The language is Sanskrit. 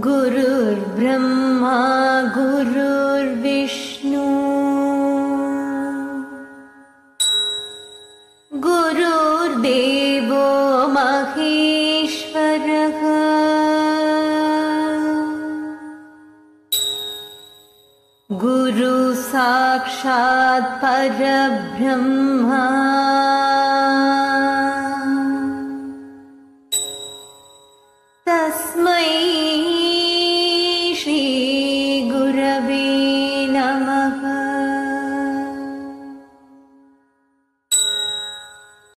गुरुर्ब्रह्मा गुरुर्विष्णु। गुरुर्देवो महेश्वरः। गुरुसाक्षात् परब्रह्मा। तस्मै